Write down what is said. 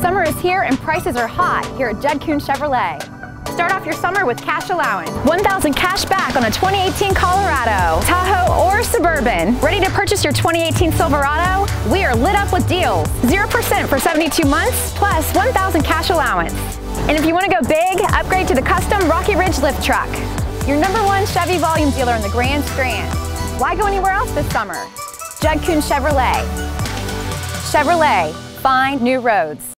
Summer is here and prices are hot here at Jud Kuhn Chevrolet. Start off your summer with cash allowance. 1000 cash back on a 2018 Colorado, Tahoe, or Suburban. Ready to purchase your 2018 Silverado? We are lit up with deals. 0% for 72 months, plus 1000 cash allowance. And if you want to go big, upgrade to the custom Rocky Ridge lift truck. Your number one Chevy volume dealer in the Grand Strand. Why go anywhere else this summer? Jud Kuhn Chevrolet. Chevrolet, find new roads.